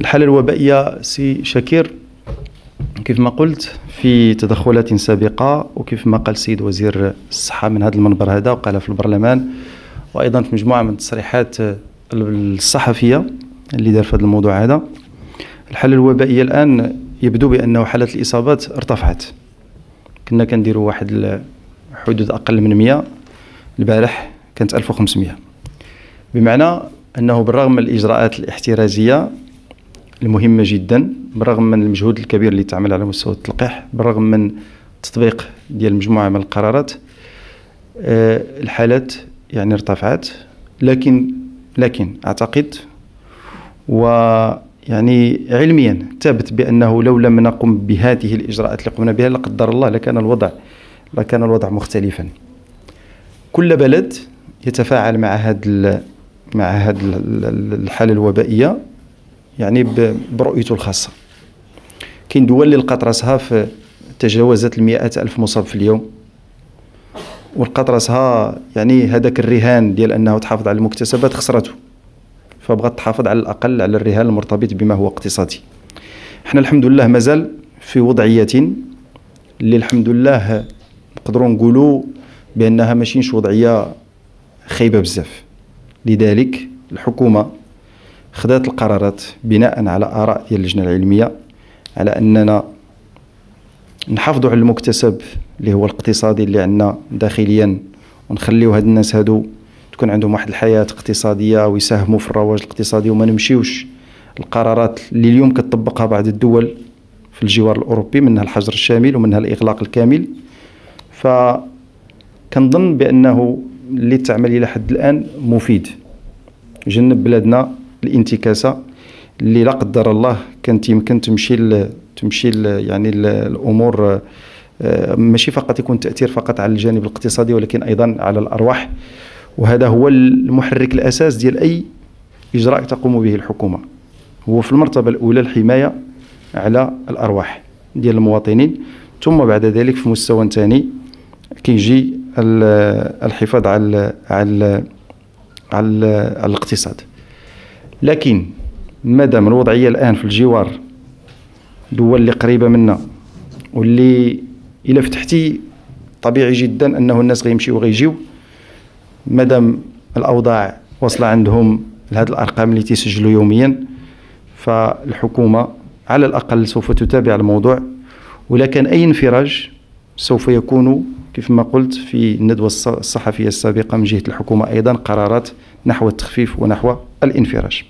الحالة الوبائية سي شاكير كيف ما قلت في تدخلات سابقة وكيف ما قال السيد وزير الصحة من هذا المنبر هذا وقالها في البرلمان وأيضا في مجموعة من التصريحات الصحفية اللي دار في هذا الموضوع هذا. الحالة الوبائية الآن يبدو بأنه حالات الإصابات ارتفعت. كنا كنديروا واحد حدود أقل من 100 البارح كانت 1500 بمعنى أنه بالرغم من الإجراءات الاحترازية المهمة جدا بالرغم من المجهود الكبير اللي تعمل على مستوى التلقيح بالرغم من التطبيق ديال مجموعة من القرارات آه، الحالات يعني ارتفعت. لكن لكن أعتقد ويعني علميا ثابت بأنه لو لم نقم بهذه الإجراءات اللي قمنا بها لا قدر الله لكان الوضع لكان الوضع مختلفا. كل بلد يتفاعل مع هذا مع هذه الحالة الوبائية يعني برؤيته الخاصة. كاين دول اللي لقات راسها في تجاوزت المئات ألف مصاب في اليوم ولقات راسها يعني هذاك الرهان ديال أنه تحافظ على المكتسبات خسرته فبغات تحافظ على الأقل على الرهان المرتبط بما هو اقتصادي. إحنا الحمد لله مازال في وضعية اللي الحمد لله نقدروا نقولوا بأنها ماشينش وضعية خايبة بزاف. لذلك الحكومة خذات القرارات بناء على آراء ديال اللجنة العلمية على أننا نحافظوا على المكتسب اللي هو الاقتصادي اللي عندنا داخليا ونخليو هاد الناس هادو تكون عندهم واحد الحياة اقتصادية ويساهموا في الرواج الاقتصادي وما نمشيوش القرارات اللي اليوم كتطبقها بعض الدول في الجوار الأوروبي منها الحجر الشامل ومنها الإغلاق الكامل. ف كنظن بأنه اللي تعمل إلى حد الآن مفيد. جنب بلادنا الانتكاسة اللي لا قدر الله كانت يمكن تمشي ل تمشي ل يعني ل الأمور آه، ماشي فقط يكون تأثير فقط على الجانب الاقتصادي ولكن أيضا على الأرواح. وهذا هو المحرك الأساس ديال أي إجراء تقوم به الحكومة. هو في المرتبة الأولى الحماية على الأرواح ديال المواطنين ثم بعد ذلك في مستوى ثاني كيجي الحفاظ على على على الاقتصاد. لكن مادام الوضعية الآن في الجوار دول اللي قريبة منا واللي الا فتحتي طبيعي جدا أنه الناس غيمشيو وغيجيو مادام الأوضاع واصلة عندهم لهذه الأرقام اللي تسجلوا يوميا فالحكومة على الأقل سوف تتابع الموضوع ولكن أي انفراج سوف يكون كيف ما قلت في الندوة الصحفية السابقة من جهة الحكومة أيضا قرارات نحو التخفيف ونحو الانفراج